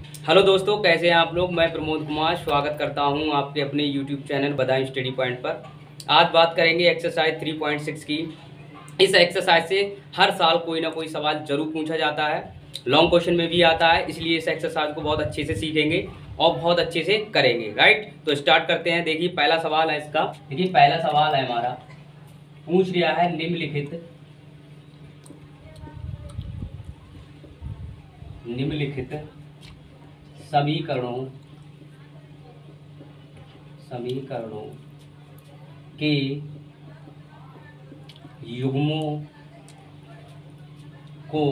Hello दोस्तों, कैसे हैं आप लोग? मैं प्रमोद कुमार, स्वागत करता हूँ आपके अपने यूट्यूब चैनल बदाई स्टडी पॉइंट पर। आज बात करेंगे एक्सरसाइज 3.6 की। इस एक्सरसाइज से हर साल कोई ना कोई सवाल ज़रूर पूछा जाता है। लॉन्ग क्वेश्चन में भी आता है, इसलिए इस एक्सरसाइज को बहुत अच्छे से सीखेंगे और बहुत अच्छे से करेंगे राइट तो स्टार्ट करते हैं। देखिए, पहला सवाल है इसका। देखिए, पहला सवाल है हमारा। पूछ लिया है निम्नलिखित। निम्नलिखित समीकरणों समीकरणों के युग्मों को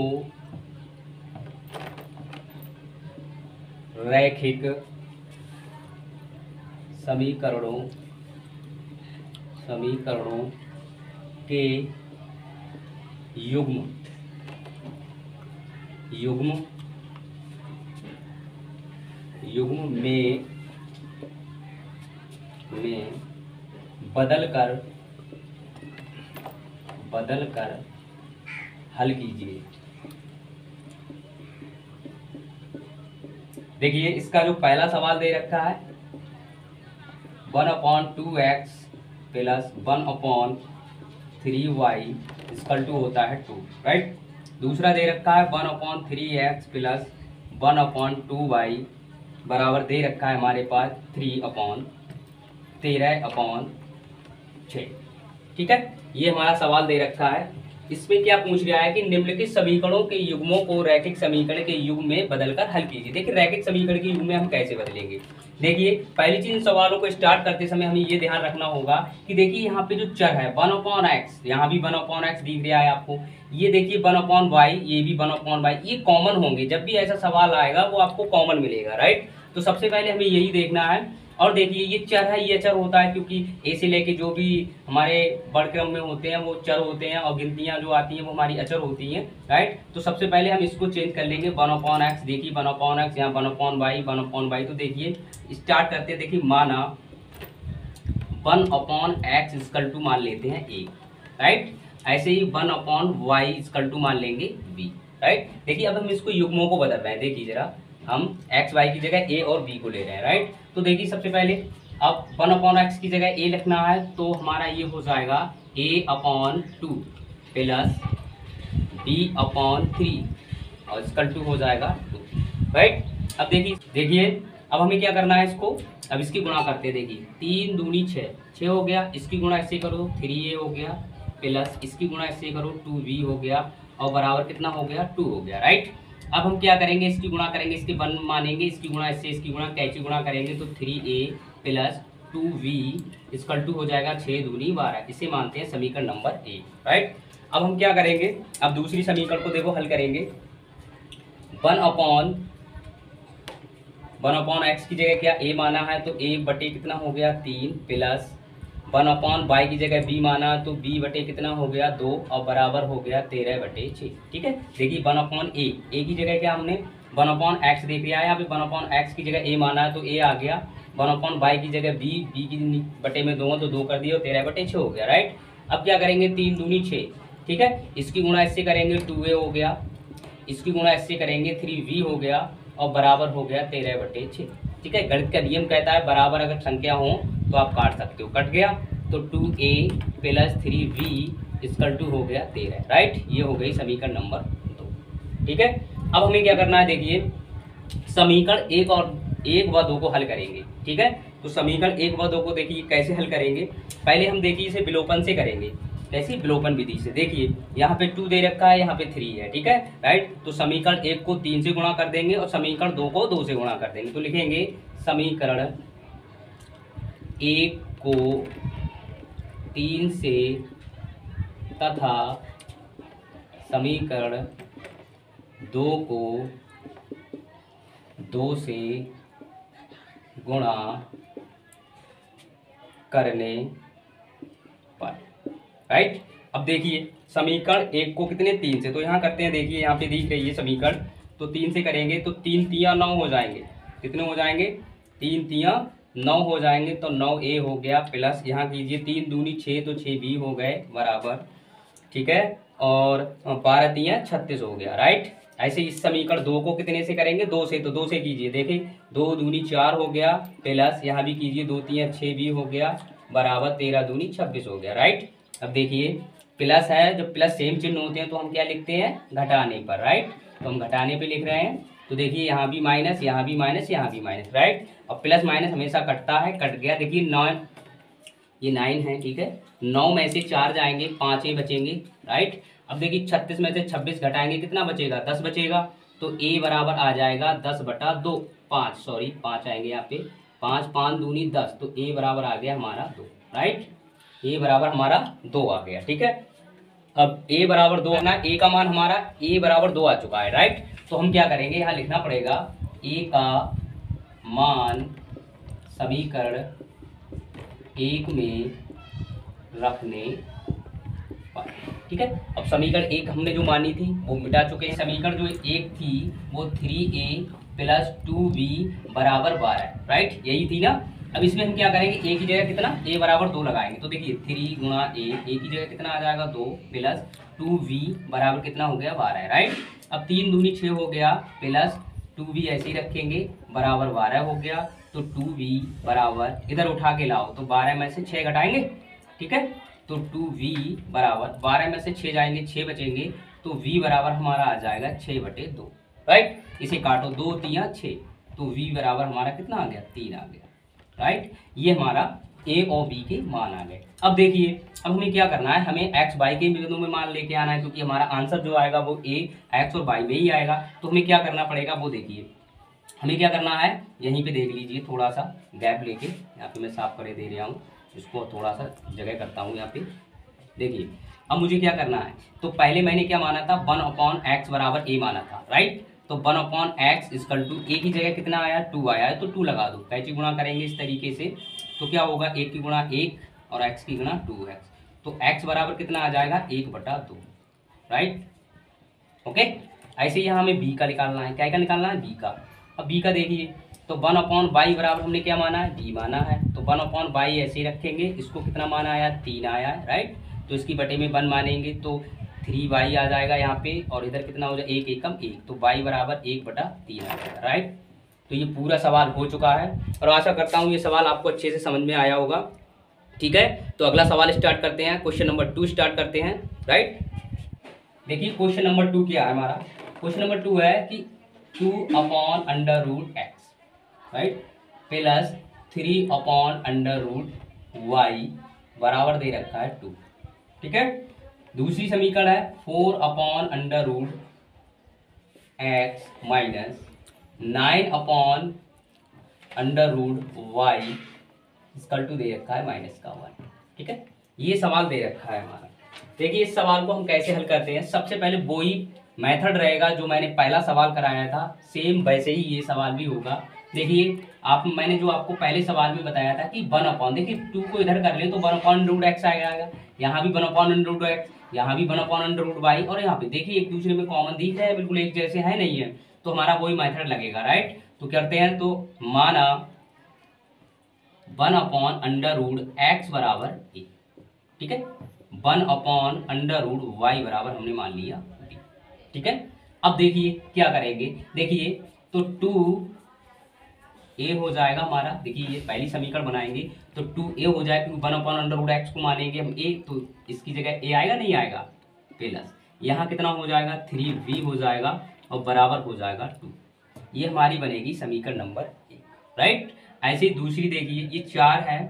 रैखिक समीकरणों समीकरणों के युग्म युग्म युग्म में में बदल कर बदल कर हल कीजिए। देखिए, इसका जो पहला सवाल दे रखा है one upon two x plus one upon three y is equal to होता है टू राइट दूसरा दे रखा है one upon three x plus one upon two y बराबर दे रखा है हमारे पास थ्री अपॉन तेरह अपॉन छ ठीक है? ये हमारा सवाल दे रखा है। इसमें क्या पूछ रहा है कि निम्नलिखित समीकरणों के युग्मों को रैखिक समीकरण के युग में बदलकर हल कीजिए। देखिए, रैखिक समीकरण के युग में हम कैसे बदलेंगे? देखिए, पहली चीज़ सवालों को स्टार्ट करते समय हमें ये ध्यान रखना होगा कि देखिए, यहाँ पे जो चर है वन अपॉन एक्स यहाँ भी वन अपॉन एक्स दिख रहा है आपको। ये देखिए वन अपॉन वाई ये भी वन अपॉन वाई ये कॉमन होंगे। जब भी ऐसा सवाल आएगा, वो आपको कॉमन मिलेगा राइट तो सबसे पहले हमें यही देखना है। और देखिए, ये चर है, ये चर होता है क्योंकि ए से लेके जो भी हमारे बड़ क्रम में होते हैं, वो चर होते हैं और गिनतियाँ जो आती हैं, वो हमारी अचर होती हैं राइट तो सबसे पहले हम इसको चेंज कर लेंगे। वन अपॉन एक्स देखिए वन अपॉन एक्स यहाँ one upon y one upon y तो देखिए स्टार्ट करते हैं। देखिए, माना one upon x is equal to मान लेते हैं ए राइट ऐसे ही one upon y is equal to मान लेंगे बी राइट देखिए, अब हम इसको युग्मों को बदल रहे हैं। देखिए जरा। हम एक्स वाई की जगह ए और बी को ले रहे हैं राइट तो देखिए सबसे पहले, अब वन अपॉन एक्स की जगह ए लिखना है तो हमारा ये हो जाएगा A upon two plus B upon three, और इसका टू हो जाएगा टू राइट अब देखिए देखिए, अब हमें क्या करना है इसको? अब इसकी गुणा करते हैं, देखिए, तीन दूनी छः छः हो गया, इसकी गुणा इससे करो, थ्री ए हो गया, प्लस इसकी गुणा इससे करो, टू बी हो गया, और बराबर कितना हो गया, टू हो गया राइट अब हम क्या करेंगे? इसकी गुणा करेंगे, इसके वन मानेंगे, इसकी गुणा इससे, इसकी गुणा कैची गुणा करेंगे तो three A plus two B is equal to हो जाएगा छः दूनी बारह। इसे मानते हैं समीकरण नंबर ए राइट अब हम क्या करेंगे? अब दूसरी समीकरण को देखो, हल करेंगे। One upon one upon x की जगह क्या ए माना है? तो ए बटे कितना हो गया? तीन प्लस वन अपॉन बाई की जगह बी माना तो बी बटे कितना हो गया? दो, और बराबर हो गया तेरह बटे छः ठीक है? देखिए, वन अपॉन ए ए की जगह क्या हमने? वन अपॉन एक्स देख लिया है यहाँ पे वन अपॉन एक्स की जगह ए माना है तो ए आ गया। वन अपॉन बाई की जगह बी बी की बटे में दो तो दो कर दिए और तेरह बटे छः हो गया राइट अब क्या करेंगे? तीन दूनी छः ठीक है? इसकी गुणा इससे करेंगे टू ए हो गया। इसकी गुणा इससे करेंगे थ्री वी हो गया, और बराबर हो गया तेरह बटे छः ठीक है? गणित का नियम कहता है, बराबर अगर संख्या हो तो आप काट सकते हो। कट गया? तो two A plus three B is equal to हो गया तेरह राइट ये हो गई समीकरण नंबर दो। ठीक है? अब हमें क्या करना है देखिए, समीकरण एक और एक व दो को हल करेंगे, ठीक है? तो समीकरण एक व दो को देखिए कैसे हल करेंगे? पहले हम देखिए इसे विलोपन से करेंगे। कैसी विलोपन विधि से। देखिए, यहाँ पे टू दे रखा है, यहाँ पे थ्री है, ठीक है? राइट तो समीकरण एक को तीन से गुणा कर देंगे और समीकरण दो को दो से गुणा कर देंगे। तो लिखेंगे समीकरण एक को तीन से तथा समीकरण दो को दो से गुणा करने पर। राइट अब देखिए, समीकरण एक को कितने? तीन से। तो यहाँ करते हैं, देखिए, यहाँ पे दिख रही है समीकरण। तो तीन से करेंगे तो तीन तिया नौ हो जाएँगे। कितने हो जाएँगे? तीन तिया नौ हो जाएँगे तो नौ ए हो गया प्लस, यहाँ कीजिए, तीन दूनी छः तो छः बी हो गए बराबर। ठीक है? और बारह तिया छत्तीस हो गया। राइट ऐसे इस समीकरण दो को कितने से करेंगे? दो से। तो दो से कीजिए, देखिए, दो दूनी चार हो गया, प्लस यहाँ भी कीजिए, दो तिया छः भी हो गया, बराबर तेरह दूनी छब्बीस हो गया। राइट अब देखिए प्लस है, जब प्लस सेम चिन्ह होते हैं तो हम क्या लिखते हैं? घटाने पर राइट तो हम घटाने पे लिख रहे हैं। तो देखिए, यहाँ भी माइनस यहाँ भी माइनस यहाँ भी माइनस राइट और प्लस माइनस हमेशा कटता है, कट गया। देखिए नौ ये नाइन है, ठीक है? नौ में से चार जाएँगे, पाँच ही बचेंगे राइट अब देखिए, छत्तीस में से छब्बीस घटाएँगे, कितना बचेगा? दस बचेगा। तो ए बराबर आ जाएगा दस बटा दो, पाँच सॉरी पाँच आएँगे यहाँ पे। पाँच पाँच दूनी दस तो ए बराबर आ गया हमारा दो राइट ए बराबर हमारा दो आ गया, ठीक है? अब ए बराबर दो ना ए का मान हमारा ए बराबर दो आ चुका है राइट तो हम क्या करेंगे? यहाँ लिखना पड़ेगा, ए का मान समीकरण एक में रखने ठीक है? अब समीकरण एक हमने जो मानी थी, वो मिटा चुके हैं। समीकरण जो एक थी, वो three A plus two B बराबर बारह राइट यही थी ना? अब इसमें हम क्या करेंगे? ए की जगह कितना? ए बराबर दो लगाएँगे। तो देखिए थ्री गुणा ए ए की जगह कितना आ जाएगा? दो प्लस टू वी बराबर कितना हो गया? बारह राइट अब तीन दूनी छः हो गया प्लस टू वी ऐसे ही रखेंगे, बराबर बारह हो गया। तो टू वी बराबर इधर उठा के लाओ तो बारह में से छः घटाएँगे, ठीक है? तो टू वी बराबर बारह में से छः जाएँगे छः बचेंगे तो वी बराबर हमारा आ जाएगा छः बटे दो राइट इसे काटो, दो तिया छः तो वी बराबर हमारा कितना आ गया? तीन आ गया। राइट ये हमारा ए और बी के मान आ गए। अब देखिए, अब हमें क्या करना है? हमें एक्स बाई के बिंदु में मान लेके आना है, क्योंकि हमारा आंसर जो आएगा वो ए एक्स और बाई में ही आएगा। तो हमें क्या करना पड़ेगा? वो देखिए। हमें क्या करना है? यहीं पे देख लीजिए थोड़ा सा गैप लेके, यहाँ पे मैं साफ़ करे दे रहा हूँ। इसको थोड़ा सा जगह करता हूँ यहाँ पे। देखिए, अब मुझे क्या करना है? तो पहले मैंने क्या माना था? वन अपॉन एक्स बराबर ए माना था। राइट तो one upon x is equal to A की जगह कितना आया? टू आया है तो टू लगा दो। कैसे गुणा करेंगे इस तरीके से तो क्या होगा? एक की गुणा एक और एक्स की गुणा टू एक्स। तो एक्स बराबर कितना आ जाएगा? एक बटा दो। राइट? ओके? ऐसे यहाँ हमें बी का निकालना है। क्या का निकालना है? बी का। अब बी का देखिए। तो वन अपॉन बाई बराबर हमने क्या माना है? बी माना है। तो वन अपॉन बाई ऐसे ही रखेंगे। इसको कितना माना आया? तीन आया है। राइट? तो इसकी बटे में वन मानेंगे तो थ्री वाई आ जाएगा यहाँ पे, और इधर कितना हो जाएगा एक एकम एक तो वाई बराबर एक बटा तीन आ जाएगा राइट तो ये पूरा सवाल हो चुका है, और आशा करता हूँ ये सवाल आपको अच्छे से समझ में आया होगा, ठीक है? तो अगला सवाल स्टार्ट करते हैं, क्वेश्चन नंबर टू स्टार्ट करते हैं राइट देखिए, क्वेश्चन नंबर टू क्या है हमारा? क्वेश्चन नंबर टू है कि two upon under root x right plus three upon under root y बराबर दे रखा है टू, ठीक है? दूसरी समीकरण है four upon under root x minus nine upon under root y is equal to दे रखा है माइनस का वन। ठीक है? ये सवाल दे रखा है हमारा। देखिए, इस सवाल को हम कैसे हल करते हैं? सबसे पहले वो ही मेथड रहेगा जो मैंने पहला सवाल कराया था। सेम वैसे ही ये सवाल भी होगा। देखिए आप, मैंने जो आपको पहले सवाल में बताया था कि वन अपॉन देखिए टू को इधर कर ले तो वन अपॉन रूट एक्स आएगा यहाँ भी one upon under root x यहाँ भी one upon under root y और यहाँ पे देखिए, एक दूसरे में कॉमन दिख हैं, बिल्कुल एक जैसे है, नहीं है। तो हमारा वही मेथड लगेगा राइट तो करते हैं तो माना one upon under root x बराबर ए ठीक है? One upon under root y बराबर हमने मान लिया ठीक है? अब देखिए, क्या करेंगे? देखिए तो टू ए हो जाएगा हमारा। देखिए, ये पहली समीकरण बनाएँगे तो टू ए हो जाएगा क्योंकि one upon under root x को मानेंगे हम ए तो इसकी जगह ए आएगा, नहीं आएगा? प्लस यहाँ कितना हो जाएगा? थ्री वी हो जाएगा और बराबर हो जाएगा टू ये हमारी बनेगी समीकरण नंबर एक राइट ऐसे दूसरी देखिए, ये चार है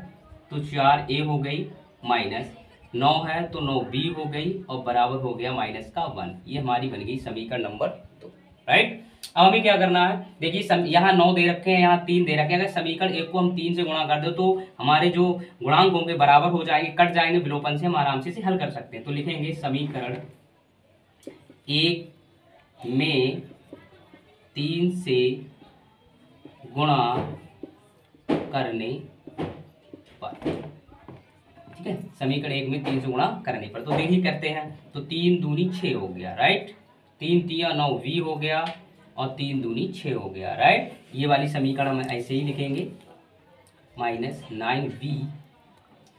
तो चार ए हो गई माइनस नौ है तो नौ बी हो गई और बराबर हो गया माइनस का वन ये हमारी बन गई समीकरण नंबर दो राइट अब हमें क्या करना है? देखिए यहाँ नौ दे रखे हैं यहाँ तीन दे रखे हैं। अगर समीकरण एक को हम तीन से गुणा कर दो तो हमारे जो गुणांक होंगे बराबर हो जाएँगे कट जाएँगे विलोपन से हम आराम से, से हल कर सकते हैं। तो लिखेंगे समीकरण एक में तीन से गुणा करने पर। ठीक है? समीकरण एक में तीन से गुणा करने पर। तो देखिए करते हैं। तो तीन दूनी छः हो गया राइट तीन तिया नौ वी हो गया। और तीन दूनी छः हो गया राइट ये वाली समीकरण हम ऐसे ही लिखेंगे। माइनस नाइन बी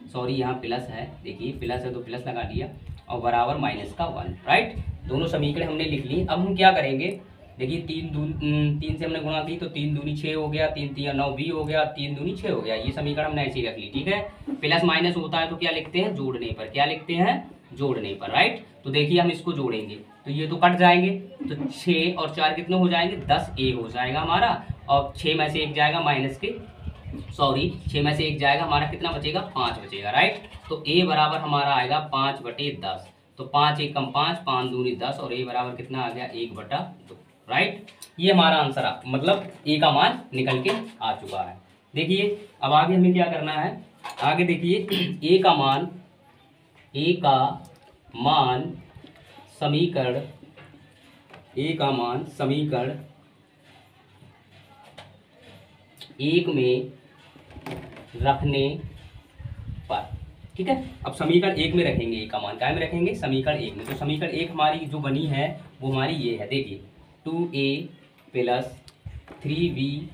सॉरी यहाँ प्लस है। देखिए प्लस है तो प्लस लगा दिया, और बराबर माइनस का वन राइट दोनों समीकरण हमने लिख ली अब हम क्या करेंगे? देखिए, तीन दून तीन से हमने गुणा की तो तीन दूनी छः हो गया, तीन तीन, नौ बी हो गया, तीन दूनी छः हो गया। ये समीकरण हमने ऐसे ही रख ली, ठीक है? प्लस माइनस होता है तो क्या लिखते हैं? जोड़ने पर। क्या लिखते हैं? जोड़ने पर राइट तो देखिए हम इसको जोड़ेंगे। तो ये तो कट जाएँगे। तो छः और चार कितने हो जाएँगे? दस ए हो जाएगा हमारा। और छः में से एक जाएगा माइनस के सॉरी छः में से एक जाएगा, हमारा कितना बचेगा? पाँच बचेगा राइट तो ए बराबर हमारा आएगा पाँच बटे दस। तो पाँच एक कम पाँच पाँच दूनी दस, और ए बराबर कितना आ गया? एक बटा दो राइट ये हमारा आंसर आ मतलब ए का मान निकल के आ चुका है। देखिए, अब आगे हमें क्या करना है? आगे देखिए, ए का मान ए का मान समीकरण, ए का मान समीकरण एक में रखने पर, ठीक है? अब समीकरण एक में रखेंगे एक का मान क्या में रखेंगे? समीकरण एक में। तो समीकरण एक हमारी जो बनी है, वो हमारी ये है, देखिए, two A plus three B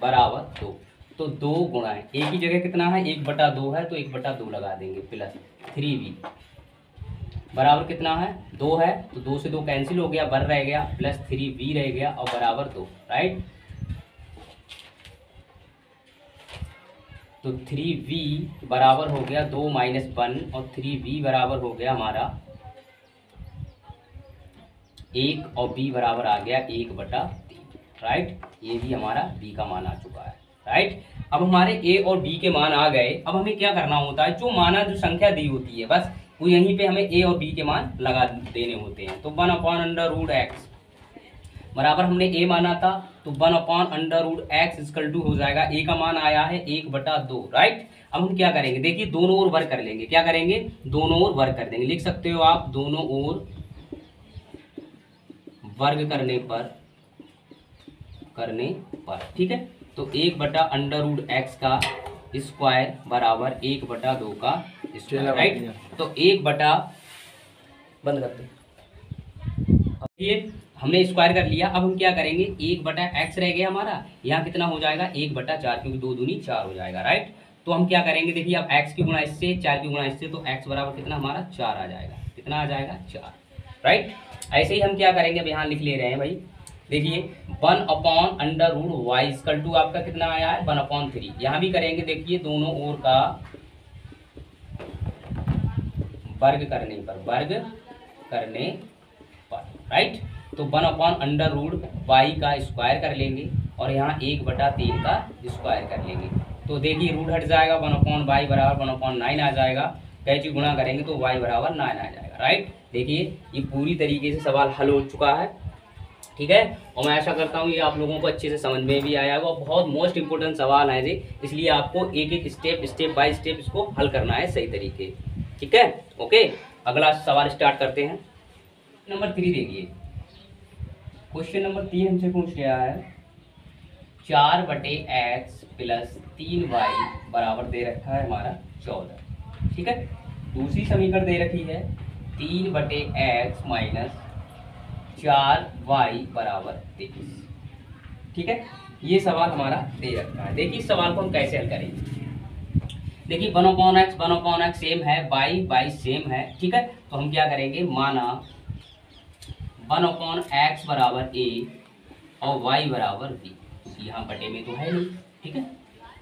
बराबर दो। तो दो गुणा है। एक ही जगह कितना है? एक बटा दो है तो एक बटा दो लगा देंगे प्लस थ्री बी बराबर कितना है? दो है तो दो से दो कैंसिल हो गया बर रह गया प्लस थ्री बी रह गया, और बराबर दो राइट तो थ्री वी बराबर हो गया दो माइनस वन और थ्री वी बराबर हो गया हमारा एक, और बी बराबर आ गया एक बटा तीन राइट ये भी हमारा बी का मान आ चुका है। राइट अब हमारे ए और बी के मान आ गए। अब हमें क्या करना होता है? जो माना जो संख्या दी होती है, बस वो यहीं पे हमें ए और बी के मान लगा देने होते हैं। तो one upon under root x बराबर हमने ए माना था तो one upon under root x is equal to हो जाएगा। ए का मान आया है एक बटा दो राइट अब हम क्या करेंगे? देखिए, दोनों ओर वर्क कर लेंगे। क्या करेंगे? दोनों ओर वर्क कर देंगे। लिख सकते हो आप, दोनों ओर वर्ग करने पर करने पर। ठीक है? तो एक बटा अंडर रूट एक्स का स्क्वायर बराबर एक बटा दो का स्क्वायर राइट तो एक बटा बंद करते ये हमने स्क्वायर कर लिया अब हम क्या करेंगे? एक बटा एक्स रह गया हमारा यहाँ कितना हो जाएगा? एक बटा चार क्योंकि दो दूनी चार हो जाएगा राइट तो हम क्या करेंगे? देखिए अब एक्स की गुणा इससे चार की गुणा इससे तो एक्स बराबर कितना हमारा? चार आ जाएगा। कितना आ जाएगा? चार राइट ऐसे ही हम क्या करेंगे? अब यहाँ लिख ले रहे हैं भाई। देखिए one upon under root y is equal to आपका कितना आया है? वन अपॉन थ्री यहाँ भी करेंगे, देखिए, दोनों ओर का वर्ग करने पर, वर्ग करने पर राइट तो one upon under root y का स्क्वायर कर लेंगे और यहाँ एक बटा तीन का स्क्वायर कर लेंगे। तो देखिए रूट हट जाएगा वन अपॉन वाई बराबर वन अपॉन नाइन आ जाएगा। कैची गुणा करेंगे तो वाई बराबर नाइन आ जाएगा राइट देखिए, ये पूरी तरीके से सवाल हल हो चुका है। ठीक है? और मैं ऐसा करता हूँ ये आप लोगों को अच्छे से समझ में भी आया होगा। बहुत मोस्ट इंपॉर्टेंट सवाल है जी इसलिए आपको एक एक स्टेप स्टेप बाय स्टेप इसको हल करना है सही तरीके। ठीक है? ओके अगला सवाल स्टार्ट करते हैं। नंबर थ्री देखिए। क्वेश्चन नंबर तीन हमसे पूछ रहा है। चार बटे एक्स प्लस तीन वाई बराबर दे रखा है हमारा चौदह। ठीक है? दूसरी समीकरण दे रखी है। तीन बटे एक्स माइनस चार वाई बराबर तेईस ठीक है? ये सवाल हमारा दे रखा है। देखिए इस सवाल को हम कैसे हल करेंगे। देखिए, one upon x one upon x same है बाई बाई सेम है। ठीक है? तो हम क्या करेंगे? माना वन अपॉन एक्स बराबर ए और वाई बराबर बी यहाँ बटे में तो है नहीं। ठीक है?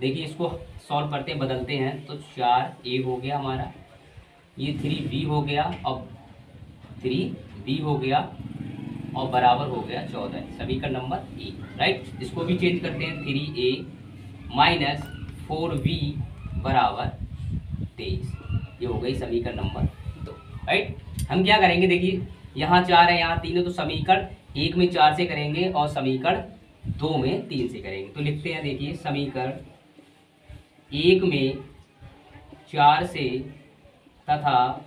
देखिए, इसको सॉल्व करते, बदलते हैं। तो चार ए हो गया हमारा। ये थ्री बी हो गया। और थ्री बी हो गया। और बराबर हो गया चौदह। सभी का नंबर ए राइट इसको भी चेंज करते हैं three a minus four b बराबर तेईस। ये हो गई समीकरण नंबर दो राइट हम क्या करेंगे, देखिए, यहाँ चार है, यहाँ तीन है तो समीकरण एक में चार से करेंगे और समीकरण दो में तीन से करेंगे। तो लिखते हैं, देखिए, समीकरण एक में चार से तथा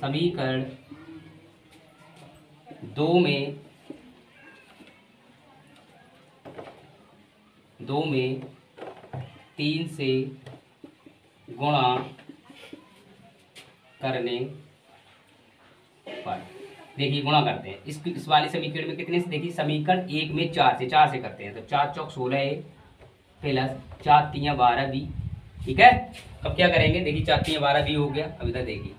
समीकरण दो में दो में तीन से गुणा करने पर। देखिए, गुणा करते हैं। इस इस वाले समीकरण में कितने से, देखिए, समीकरण एक में चार से चार से करते हैं। तो चार चौक सोलह ए प्लस चार तीन बारह भी, ठीक है? अब क्या करेंगे? देखिए, चार तीन बारह भी हो गया। अब इधर देखिए,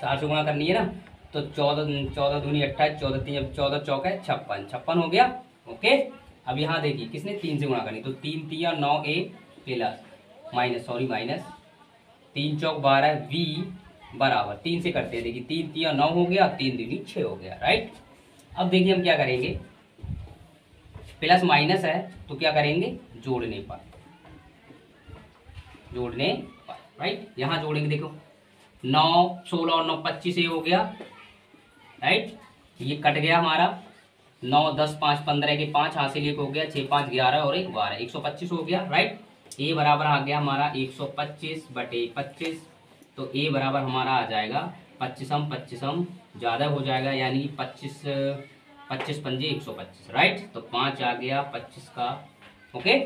चार से गुणा करनी है ना? तो चौदह चौदह दूनी अट्ठाईस, चौदह तीन चौदह चौक है, छप्पन। छप्पन हो गया, ओके? अब यहाँ देखिए, किसने तीन से गुणा करनी? तो तीन तीन नौ a, plus, minus, sorry, minus. तीन चौक बारह वी बराबर। तीन से करते हैं, देखिए, तीन तीन नौ हो गया, तीन दूनी छः हो गया राइट अब देखिए हम क्या करेंगे? प्लस, माइनस है तो क्या करेंगे? जोड़ने पर। जोड़ने पर राइट यहाँ जोड़ेंगे, देखो। नौ, सोलह और नौ, पच्चीस ये हो गया। राइट? ये कट गया हमारा। नौ, दस, पाँच, पंद्रह के पाँच हासिल एक हो गया, छः, पाँच, ग्यारह और एक बारह। एक सौ पच्चीस हो गया, राइट? ए बराबर आ गया हमारा एक सौ पच्चीस बटे पच्चीस। तो ए बराबर हमारा आ जाएगा पच्चीसम पच्चीसम, ज़्यादा हो जाएगा यानी पच्चीस पच्चीस पंजे एक सौ पच्चीस, राइट? तो पाँच आ गया पच्चीस का, ओके?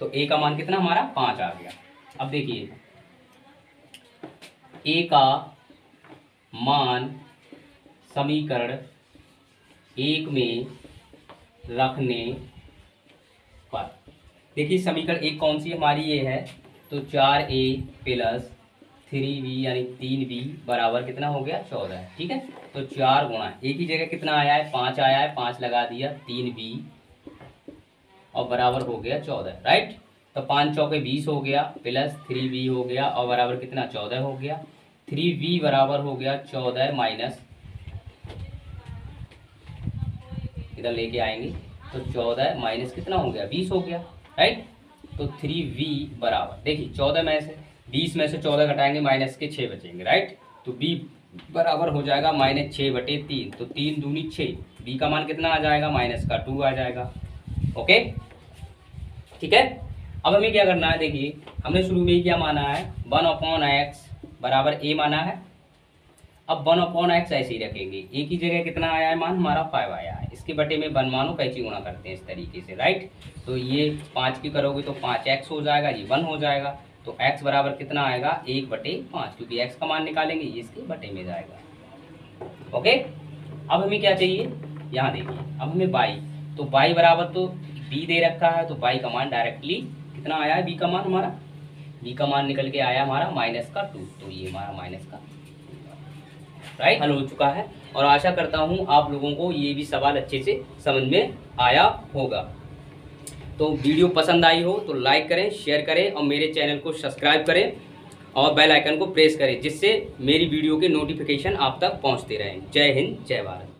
तो ए का मान कितना हमारा? पाँच आ गया। अब देखिए। ए का मान समीकरण एक में रखने पर। देखिए समीकरण एक कौन सी हमारी ये है? तो चार ए प्लस थ्री बी यानी तीन बी बराबर कितना हो गया? चौदह। ठीक है? तो चार गुणा, एक ही जगह कितना आया है? पाँच आया है, पाँच लगा दिया, तीन बी और बराबर हो गया चौदह, राइट? तो पाँच चौके बीस हो गया, प्लस थ्री बी हो गया और बराबर कितना? चौदह हो गया। थ्री बी बराबर हो गया चौदह माइनस इधर लेके आएँगे? तो चौदह माइनस कितना हो गया? बीस हो गया राइट तो थ्री वी बराबर। देखिए, चौदह में से, बीस में से चौदह घटाएँगे माइनस के छः बचेंगे राइट तो बी बराबर हो जाएगा माइनस छः बटे तीन। तो तीन दूनी छः बी का मान कितना आ जाएगा? माइनस का टू आ जाएगा। ओके ठीक है? अब हमें क्या करना है? देखिए, हमने शुरू में ही क्या माना है? वन अपॉन एक्स बराबर ए माना है। अब वन अपॉन एक्स ऐसे ही रखेंगे। एक ही जगह कितना आया है मान? हमारा फाइव आया है। इसके बटे में वन मानो कैची गुणा करते हैं इस तरीके से राइट तो ये पाँच की करोगे तो पाँच एक्स हो जाएगा, ये वन हो जाएगा। तो एक्स बराबर कितना आएगा? एक बटे पाँच, क्योंकि एक्स का मान निकालेंगे, ये इसके बटे में जाएगा। ओके? अब हमें क्या चाहिए? यहाँ देखिए, अब हमें बाई तो बाई बराबर तो बी दे रखा है तो बाई का मान डायरेक्टली कितना आया है? बी का मान हमारा? बी का मान निकल के आया हमारा माइनस का टू तो ये हमारा माइनस का राइट हल हो चुका है। और आशा करता हूँ आप लोगों को ये भी सवाल अच्छे से समझ में आया होगा। तो वीडियो पसंद आई हो तो लाइक करें शेयर करें और मेरे चैनल को सब्सक्राइब करें और बेल आइकन को प्रेस करें, जिससे मेरी वीडियो के नोटिफिकेशन आप तक पहुँचते रहें। जय हिंद, जय भारत।